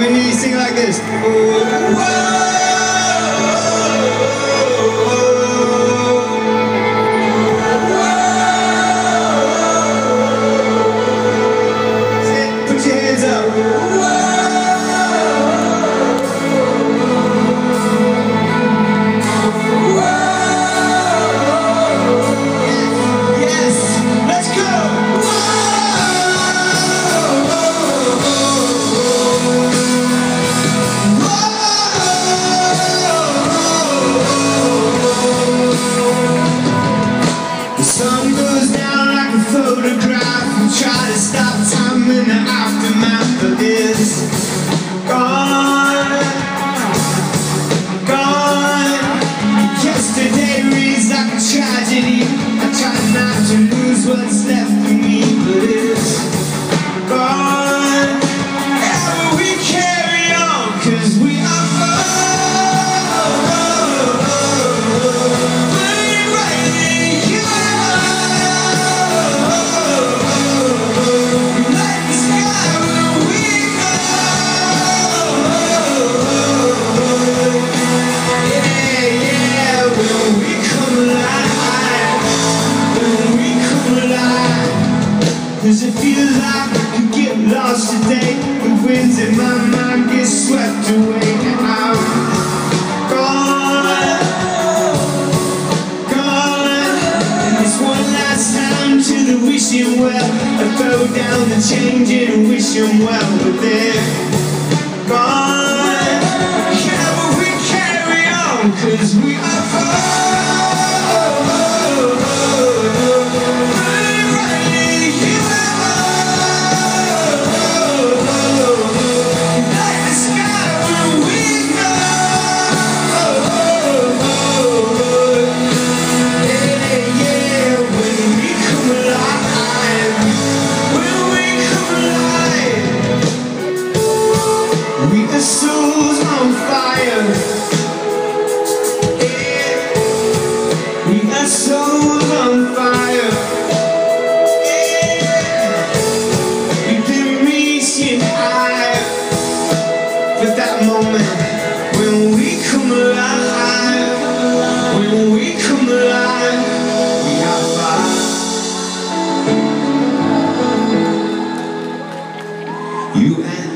Let me sing like this. Cause it feels like I could get lost today. The winds in my mind get swept away. And I'm gone, gone. And it's one last time to the wishing well. I throw down the change and wish 'em well, but they're gone. But we carry on, cause we are We Soul on fire. You've been reaching high, but that moment when we come alive, when we come alive, we got fire. You and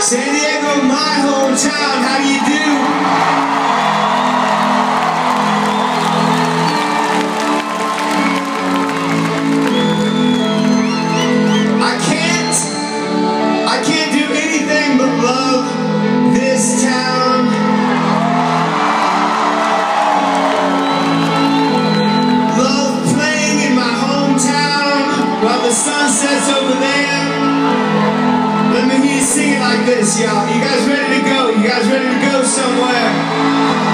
San Diego, my hometown. How do you do? Y'all. You guys ready to go? You guys ready to go somewhere?